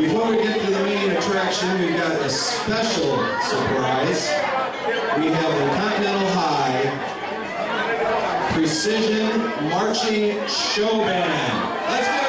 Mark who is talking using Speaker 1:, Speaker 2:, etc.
Speaker 1: Before we get to the main attraction, we've got a special surprise. We have the Continental High Precision Marching Show Band. Let's go!